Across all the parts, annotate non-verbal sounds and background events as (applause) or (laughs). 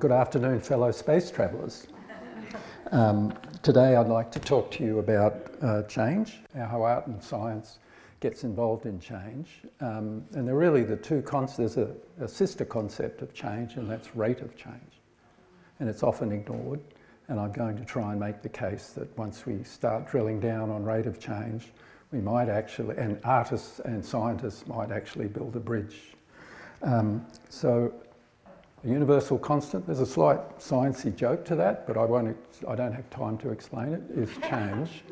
Good afternoon, fellow space travellers. Um, today I'd like to talk to you about uh, change, how art and science gets involved in change. Um, and they're really the two concepts, there's a, a, sister concept of change and that's rate of change. And it's often ignored. And I'm going to try and make the case that once we start drilling down on rate of change, we might actually, and artists and scientists might actually build a bridge. Um, so a universal constant, there's a slight sciencey joke to that, but I, won't, I don't have time to explain it, is (laughs) change.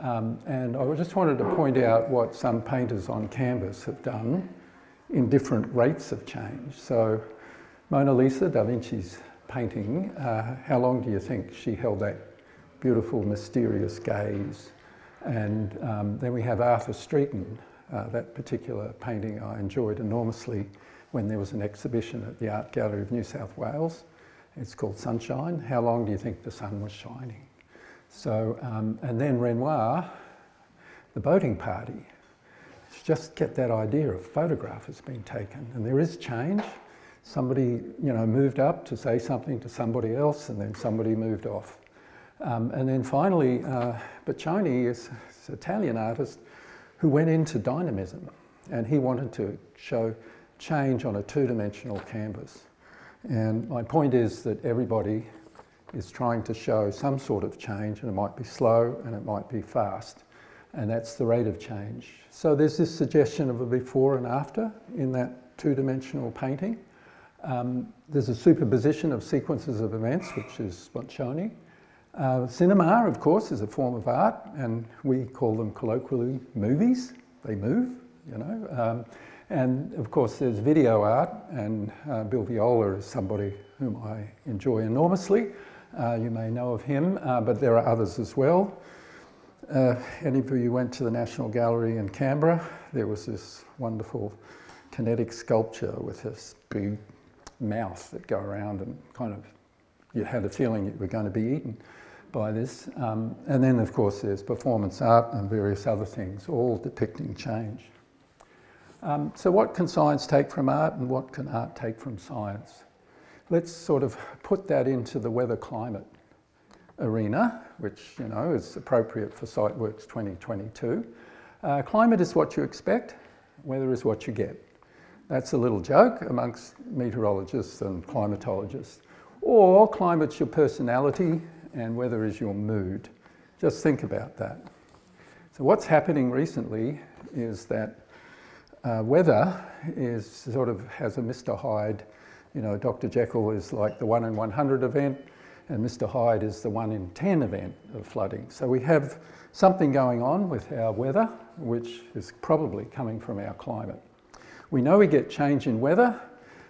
Um, and I just wanted to point out what some painters on canvas have done in different rates of change. So Mona Lisa, Da Vinci's painting, uh, how long do you think she held that beautiful, mysterious gaze? And um, then we have Arthur Streeton, uh, that particular painting I enjoyed enormously when there was an exhibition at the Art Gallery of New South Wales. It's called Sunshine. How long do you think the sun was shining? So, um, and then Renoir, the boating party. Just get that idea of photograph has been taken, and there is change. Somebody, you know, moved up to say something to somebody else, and then somebody moved off. Um, and then finally, uh, Boccioni is, is an Italian artist who went into dynamism, and he wanted to show change on a two-dimensional canvas. And my point is that everybody is trying to show some sort of change, and it might be slow and it might be fast, and that's the rate of change. So there's this suggestion of a before and after in that two-dimensional painting. Um, there's a superposition of sequences of events, which is Boccioni. Uh, cinema, of course, is a form of art, and we call them colloquially movies. They move, you know. Um, and of course, there's video art, and uh, Bill Viola is somebody whom I enjoy enormously. Uh, you may know of him, uh, but there are others as well. Uh, any of you went to the National Gallery in Canberra, there was this wonderful kinetic sculpture with this big mouth that go around and kind of, you had a feeling you were going to be eaten by this. Um, and then, of course, there's performance art and various other things, all depicting change. Um, so what can science take from art and what can art take from science? Let's sort of put that into the weather climate arena, which you know is appropriate for SiteWorks 2022. Uh, climate is what you expect, weather is what you get. That's a little joke amongst meteorologists and climatologists. Or climate's your personality and weather is your mood. Just think about that. So what's happening recently is that uh, weather is sort of has a Mr. Hyde, you know, Dr. Jekyll is like the one in 100 event, and Mr. Hyde is the one in 10 event of flooding. So we have something going on with our weather, which is probably coming from our climate. We know we get change in weather.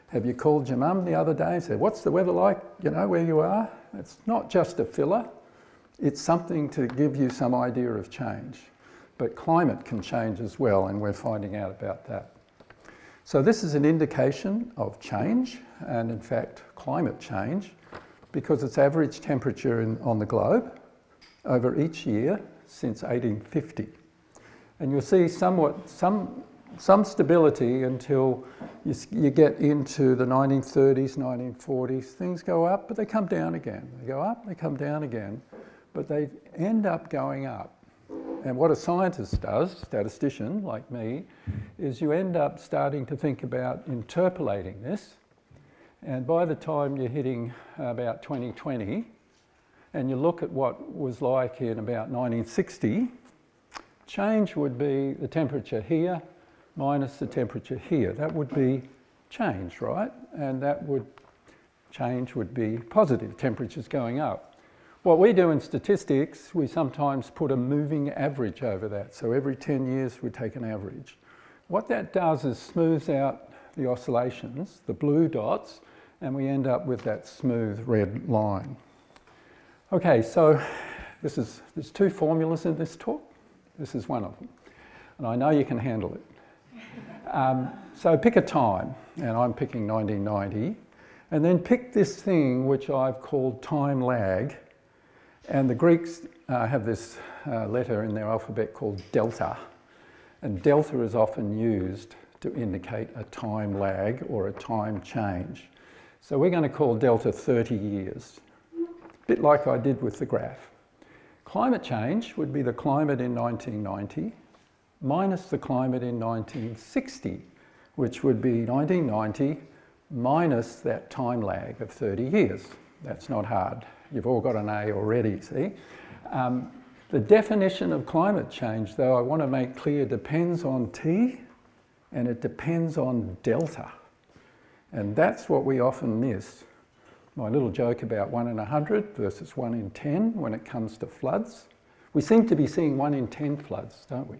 Have you called your mum the other day and said, what's the weather like, you know, where you are? It's not just a filler. It's something to give you some idea of change. But climate can change as well, and we're finding out about that. So this is an indication of change, and in fact, climate change, because it's average temperature in, on the globe over each year since 1850. And you'll see somewhat, some, some stability until you, you get into the 1930s, 1940s. Things go up, but they come down again. They go up, they come down again, but they end up going up. And what a scientist does, statistician like me, is you end up starting to think about interpolating this. And by the time you're hitting about 2020, and you look at what was like in about 1960, change would be the temperature here minus the temperature here. That would be change, right? And that would change would be positive, temperatures going up. What we do in statistics, we sometimes put a moving average over that. So every 10 years we take an average. What that does is smooths out the oscillations, the blue dots, and we end up with that smooth red line. Okay, so this is, there's two formulas in this talk. This is one of them. And I know you can handle it. Um, so pick a time, and I'm picking 1990, and then pick this thing which I've called time lag, and the Greeks uh, have this uh, letter in their alphabet called delta. And delta is often used to indicate a time lag or a time change. So we're going to call delta 30 years, a bit like I did with the graph. Climate change would be the climate in 1990 minus the climate in 1960, which would be 1990 minus that time lag of 30 years. That's not hard. You've all got an A already, see? Um, the definition of climate change, though, I want to make clear, depends on T and it depends on delta. And that's what we often miss. My little joke about one in a hundred versus one in 10 when it comes to floods. We seem to be seeing one in 10 floods, don't we?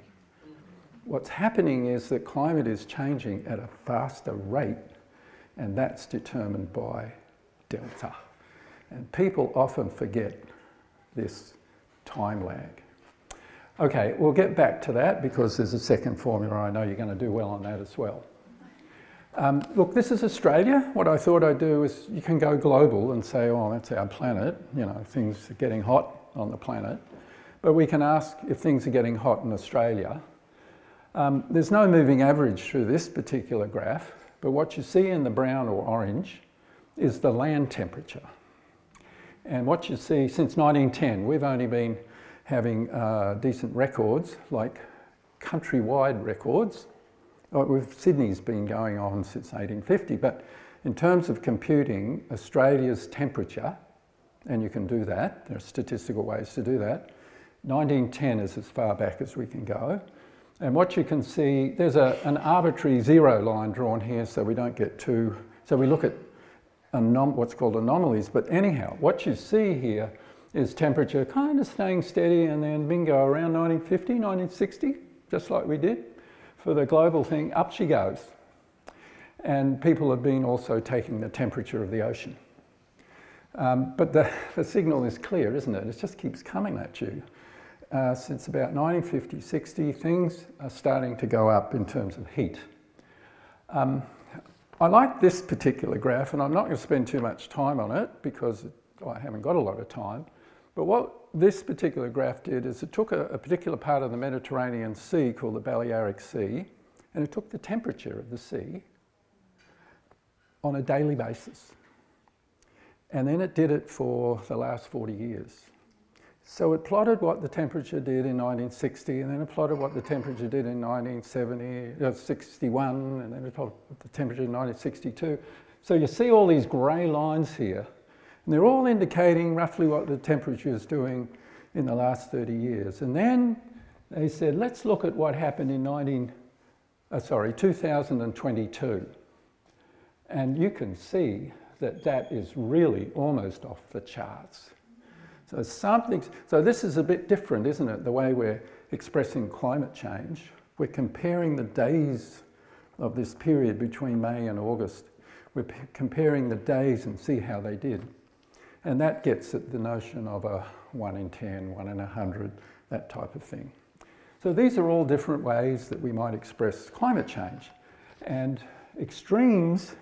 What's happening is that climate is changing at a faster rate, and that's determined by delta. And people often forget this time lag. Okay, we'll get back to that because there's a second formula. I know you're going to do well on that as well. Um, look, this is Australia. What I thought I'd do is you can go global and say, oh, that's our planet. You know, things are getting hot on the planet. But we can ask if things are getting hot in Australia. Um, there's no moving average through this particular graph, but what you see in the brown or orange is the land temperature. And what you see since 1910, we've only been having uh, decent records, like countrywide records. with Sydney's been going on since 1850, but in terms of computing Australia's temperature, and you can do that, there are statistical ways to do that, 1910 is as far back as we can go. And what you can see, there's a, an arbitrary zero line drawn here so we don't get too, so we look at what's called anomalies, but anyhow, what you see here is temperature kind of staying steady and then bingo around 1950, 1960, just like we did for the global thing, up she goes. And people have been also taking the temperature of the ocean. Um, but the, (laughs) the signal is clear, isn't it? It just keeps coming at you. Uh, since about 1950, 60, things are starting to go up in terms of heat. Um, I like this particular graph, and I'm not going to spend too much time on it because I haven't got a lot of time. But what this particular graph did is it took a, a, particular part of the Mediterranean Sea called the Balearic Sea, and it took the temperature of the sea on a daily basis. And then it did it for the last 40 years. So it plotted what the temperature did in 1960, and then it plotted what the temperature did in 1970, uh, 61, and then it plotted the temperature in 1962. So you see all these grey lines here, and they're all indicating roughly what the temperature is doing in the last 30 years. And then they said, let's look at what happened in 19, uh, sorry, 2022. And you can see that that is really almost off the charts. So something, so this is a bit different, isn't it? The way we're expressing climate change. We're comparing the days of this period between May and August. We're comparing the days and see how they did. And that gets at the notion of a 1 in 10, 1 in 100, that type of thing. So these are all different ways that we might express climate change. And extremes,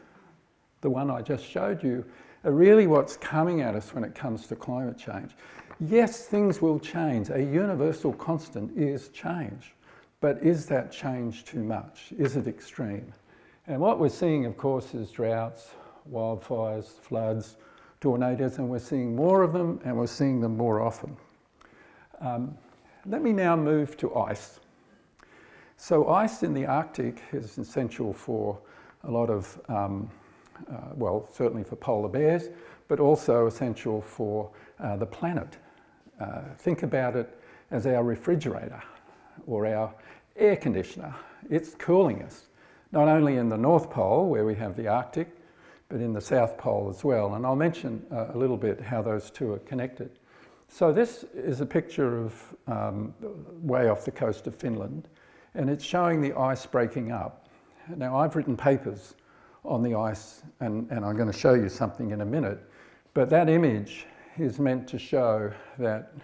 the one I just showed you, are really what's coming at us when it comes to climate change. Yes, things will change. A universal constant is change. But is that change too much? Is it extreme? And what we're seeing, of course, is droughts, wildfires, floods, tornadoes, and we're seeing more of them and we're seeing them more often. Um, let me now move to ice. So ice in the Arctic is essential for a lot of um, uh, well, certainly for polar bears, but also essential for uh, the planet. Uh, think about it as our refrigerator or our air conditioner. It's cooling us, not only in the North Pole where we have the Arctic, but in the South Pole as well. And I'll mention uh, a little bit how those two are connected. So this is a picture of um, way off the coast of Finland, and it's showing the ice breaking up. Now I've written papers on the ice, and, and I'm going to show you something in a minute. But that image is meant to show that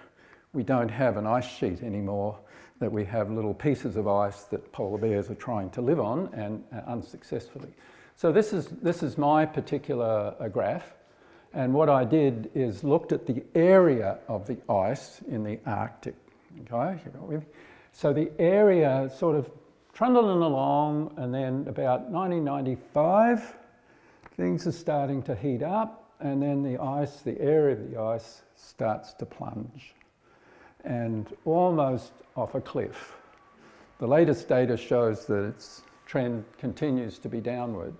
we don't have an ice sheet anymore, that we have little pieces of ice that polar bears are trying to live on and uh, unsuccessfully. So this is, this is my particular uh, graph. And what I did is looked at the area of the ice in the Arctic. Okay, So the area sort of trundling along, and then about 1995, things are starting to heat up, and then the ice, the area of the ice, starts to plunge and almost off a cliff. The latest data shows that its trend continues to be downward.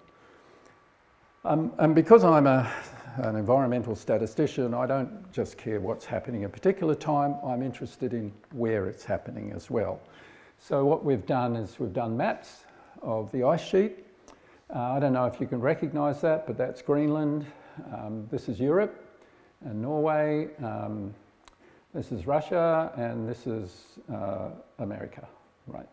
Um, and because I'm a, an environmental statistician, I don't just care what's happening at a particular time, I'm interested in where it's happening as well. So what we've done is we've done maps of the ice sheet. Uh, I don't know if you can recognise that, but that's Greenland. Um, this is Europe and Norway. Um, this is Russia and this is uh, America, right?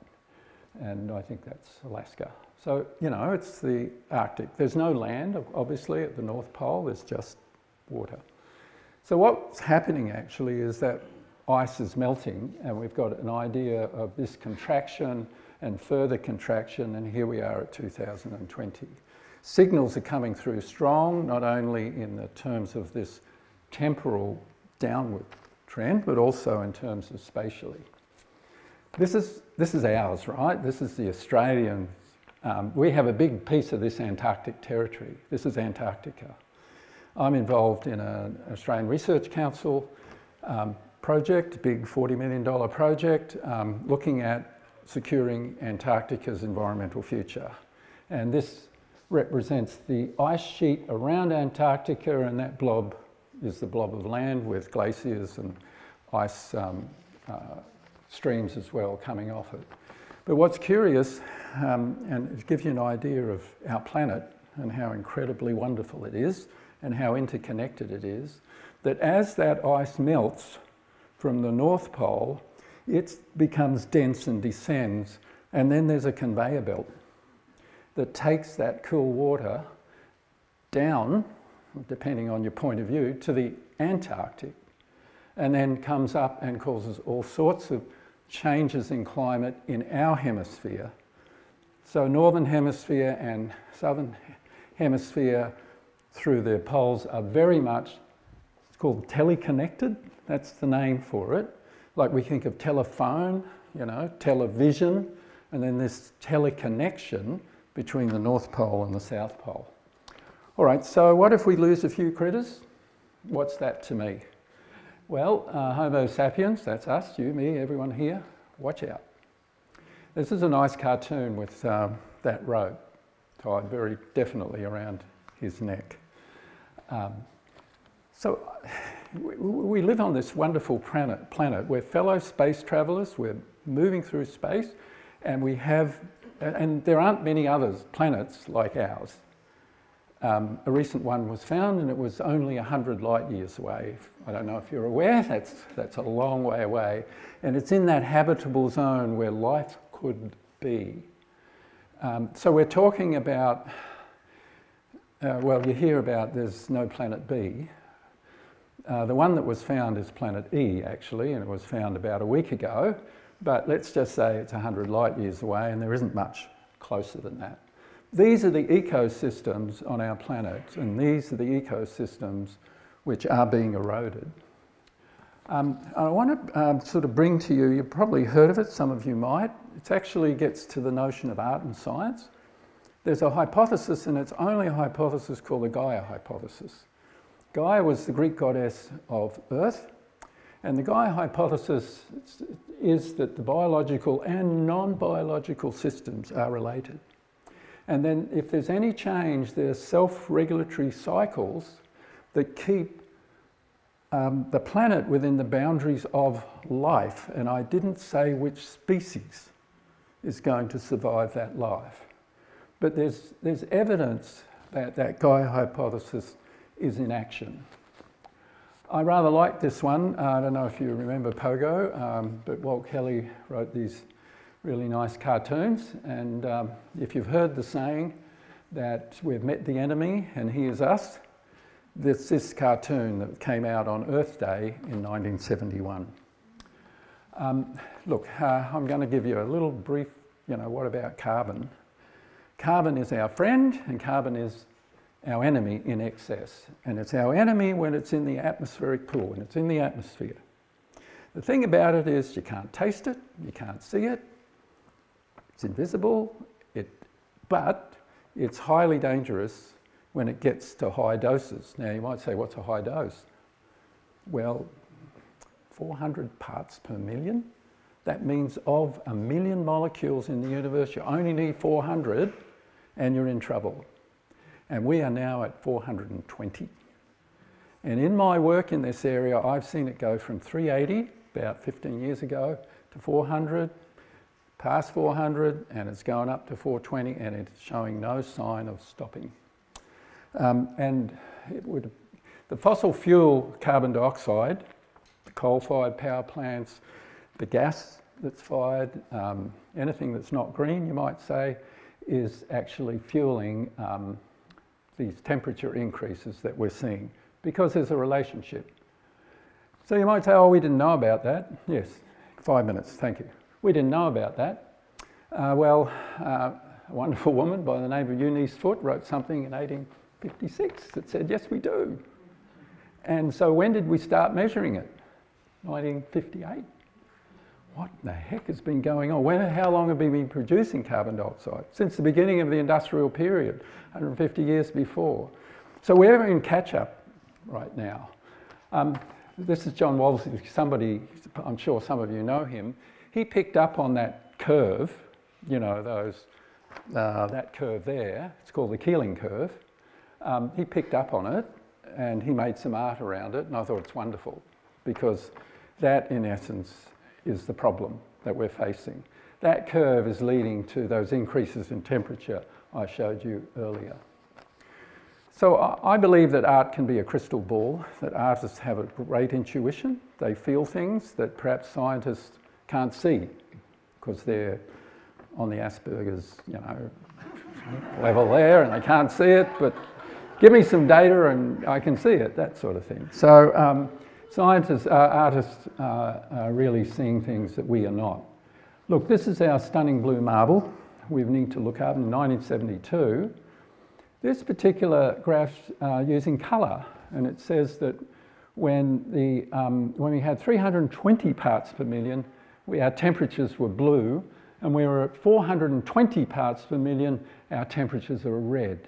And I think that's Alaska. So, you know, it's the Arctic. There's no land, obviously, at the North Pole, there's just water. So what's happening actually is that ice is melting and we've got an idea of this contraction and further contraction and here we are at 2020. Signals are coming through strong, not only in the terms of this temporal downward trend, but also in terms of spatially. This is, this is ours, right? This is the Australian. Um, we have a big piece of this Antarctic territory. This is Antarctica. I'm involved in an Australian Research Council um, project, big $40 million project, um, looking at securing Antarctica's environmental future. And this represents the ice sheet around Antarctica and that blob is the blob of land with glaciers and ice um, uh, streams as well coming off it. But what's curious, um, and it gives you an idea of our planet and how incredibly wonderful it is and how interconnected it is, that as that ice melts from the North Pole, it becomes dense and descends, and then there's a conveyor belt that takes that cool water down depending on your point of view, to the Antarctic and then comes up and causes all sorts of changes in climate in our hemisphere. So northern hemisphere and southern hemisphere through their poles are very much, called teleconnected, that's the name for it. Like we think of telephone, you know, television, and then this teleconnection between the North Pole and the South Pole. All right, so what if we lose a few critters? What's that to me? Well, uh, Homo sapiens, that's us, you, me, everyone here, watch out. This is a nice cartoon with um, that rope tied very definitely around his neck. Um, so we, live on this wonderful planet, planet. We're fellow space travelers, we're moving through space, and we have, and there aren't many others, planets like ours. Um, a recent one was found and it was only 100 light years away. I don't know if you're aware, that's, that's a long way away. And it's in that habitable zone where life could be. Um, so we're talking about, uh, well, you hear about there's no planet B. Uh, the one that was found is planet E, actually, and it was found about a week ago. But let's just say it's 100 light years away and there isn't much closer than that. These are the ecosystems on our planet, and these are the ecosystems which are being eroded. Um, I want to um, sort of bring to you, you've probably heard of it, some of you might. It actually gets to the notion of art and science. There's a hypothesis, and it's only a hypothesis called the Gaia hypothesis. Gaia was the Greek goddess of Earth, and the Gaia hypothesis is that the biological and non biological systems are related. And then if there's any change, there's self-regulatory cycles that keep um, the planet within the boundaries of life. And I didn't say which species is going to survive that life. But there's, there's evidence that that Gaia hypothesis is in action. I rather like this one. Uh, I don't know if you remember Pogo, um, but Walt Kelly wrote these really nice cartoons. And um, if you've heard the saying that we've met the enemy and he is us, this this cartoon that came out on Earth Day in 1971. Um, look, uh, I'm going to give you a little brief, you know, what about carbon? Carbon is our friend and carbon is our enemy in excess. And it's our enemy when it's in the atmospheric pool, when it's in the atmosphere. The thing about it is you can't taste it, you can't see it, it's invisible, it, but it's highly dangerous when it gets to high doses. Now you might say, what's a high dose? Well, 400 parts per million. That means of a million molecules in the universe, you only need 400 and you're in trouble. And we are now at 420. And in my work in this area, I've seen it go from 380 about 15 years ago to 400, past 400, and it's going up to 420, and it's showing no sign of stopping. Um, and it would, the fossil fuel carbon dioxide, the coal-fired power plants, the gas that's fired, um, anything that's not green, you might say, is actually fueling um, these temperature increases that we're seeing because there's a relationship. So you might say, oh, we didn't know about that. Yes, five minutes, thank you. We didn't know about that. Uh, well, uh, a wonderful woman by the name of Eunice Foote wrote something in 1856 that said, yes, we do. And so when did we start measuring it? 1958. What the heck has been going on? When, how long have we been producing carbon dioxide? Since the beginning of the industrial period, 150 years before. So we're in catch up right now. Um, this is John Wolseley, somebody, I'm sure some of you know him. He picked up on that curve, you know, those, uh, that curve there, it's called the Keeling curve. Um, he picked up on it and he made some art around it and I thought it's wonderful because that in essence is the problem that we're facing. That curve is leading to those increases in temperature I showed you earlier. So I believe that art can be a crystal ball, that artists have a great intuition. They feel things that perhaps scientists can't see because they're on the Asperger's, you know, level there and they can't see it, but give me some data and I can see it, that sort of thing. So um, scientists, uh, artists uh, are really seeing things that we are not. Look, this is our stunning blue marble we need to look up in 1972. This particular graph uh, using colour, and it says that when, the, um, when we had 320 parts per million, we, our temperatures were blue, and we were at 420 parts per million, our temperatures are red.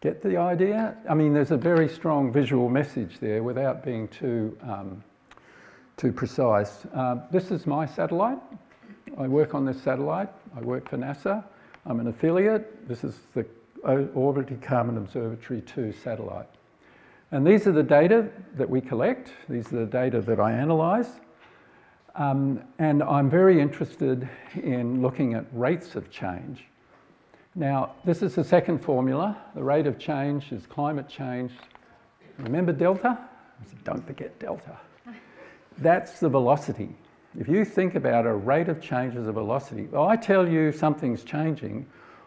Get the idea? I mean, there's a very strong visual message there without being too, um, too precise. Uh, this is my satellite. I work on this satellite. I work for NASA. I'm an affiliate. This is the Orbiting Carbon Observatory 2 satellite. And these are the data that we collect. These are the data that I analyse. Um, and I'm very interested in looking at rates of change. Now, this is the second formula. The rate of change is climate change. Remember delta? Don't forget delta. That's the velocity. If you think about a rate of change as a velocity, well, I tell you something's changing,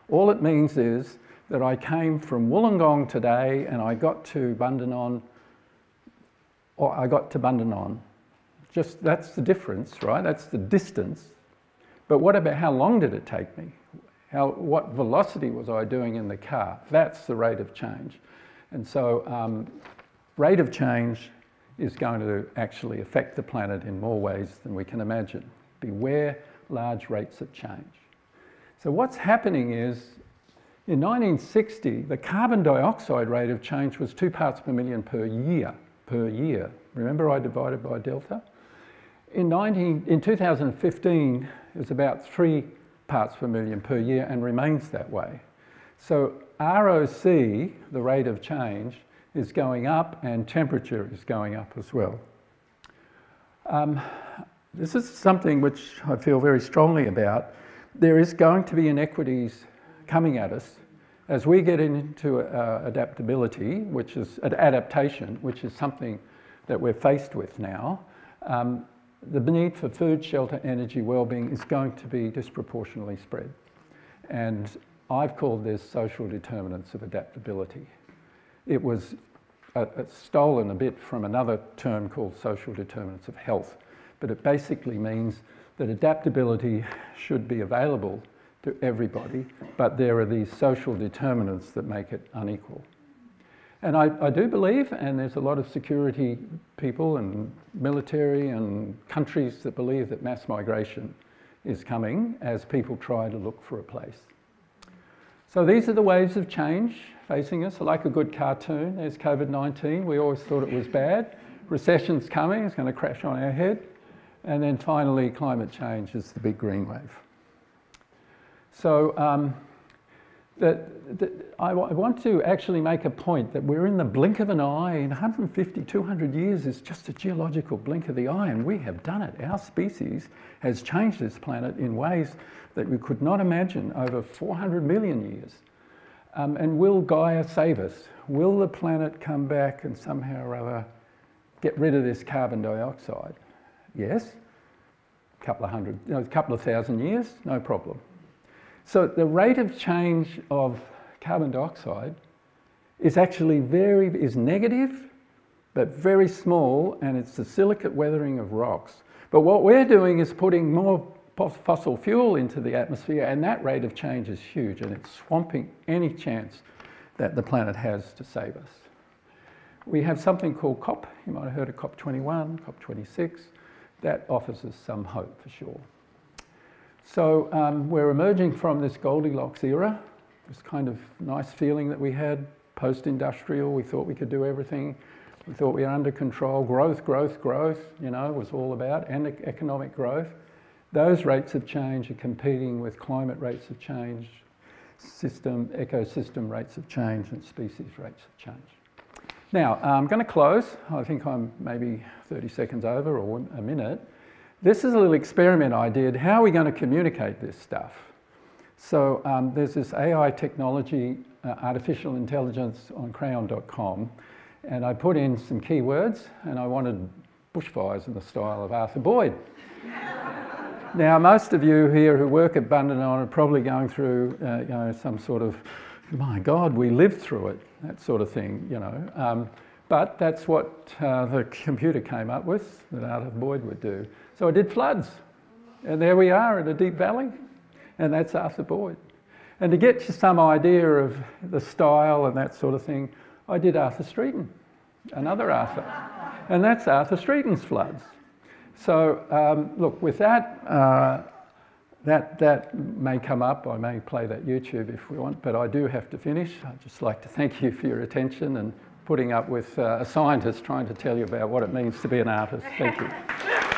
all it means is that I came from Wollongong today and I got to Bundanon, or I got to Bundanon. Just that's the difference, right? That's the distance. But what about how long did it take me? How, what velocity was I doing in the car? That's the rate of change. And so um, rate of change is going to actually affect the planet in more ways than we can imagine. Beware large rates of change. So what's happening is in 1960, the carbon dioxide rate of change was two parts per million per year, per year. Remember I divided by delta? In, 19, in 2015, it was about three parts per million per year and remains that way. So ROC, the rate of change, is going up and temperature is going up as well. Um, this is something which I feel very strongly about. There is going to be inequities coming at us as we get into uh, adaptability, which is adaptation, which is something that we're faced with now. Um, the need for food, shelter, energy, well-being is going to be disproportionately spread. And I've called this social determinants of adaptability. It was uh, stolen a bit from another term called social determinants of health, but it basically means that adaptability should be available to everybody, but there are these social determinants that make it unequal. And I, I, do believe, and there's a lot of security people and military and countries that believe that mass migration is coming as people try to look for a place. So these are the waves of change facing us, like a good cartoon. There's COVID-19. We always thought it was bad. Recession's coming, it's going to crash on our head. And then finally, climate change is the big green wave. So um, that, that I, I, want to actually make a point that we're in the blink of an eye. In 150, 200 years is just a geological blink of the eye, and we have done it. Our species has changed this planet in ways that we could not imagine over 400 million years. Um, and will Gaia save us? Will the planet come back and somehow or other get rid of this carbon dioxide? Yes. A couple of hundred, you know, a couple of thousand years, no problem. So the rate of change of carbon dioxide is actually very, is negative, but very small, and it's the silicate weathering of rocks. But what we're doing is putting more fossil fuel into the atmosphere, and that rate of change is huge, and it's swamping any chance that the planet has to save us. We have something called COP, you might have heard of COP21, COP26, that offers us some hope for sure. So um, we're emerging from this Goldilocks era, this kind of nice feeling that we had post-industrial. We thought we could do everything. We thought we were under control. Growth, growth, growth, you know, was all about, and economic growth. Those rates of change are competing with climate rates of change, system, ecosystem rates of change, and species rates of change. Now, I'm going to close. I think I'm maybe 30 seconds over or a minute. This is a little experiment I did. How are we going to communicate this stuff? So um, there's this AI technology, uh, artificial intelligence on craiyon.com, and I put in some keywords, and I wanted bushfires in the style of Arthur Boyd. (laughs) now, most of you here who work at Bundanon are probably going through, uh, you know, some sort of, my God, we lived through it, that sort of thing, you know. Um, but that's what uh, the (laughs) computer came up with, that Arthur Boyd would do. So I did floods. And there we are in a deep valley. And that's Arthur Boyd. And to get you some idea of the style and that sort of thing, I did Arthur Streeton, another Arthur. And that's Arthur Streeton's floods. So um, look, with that, uh, that, that may come up. I may play that YouTube if we want, but I do have to finish. I'd just like to thank you for your attention and putting up with uh, a scientist trying to tell you about what it means to be an artist. Thank you. (laughs)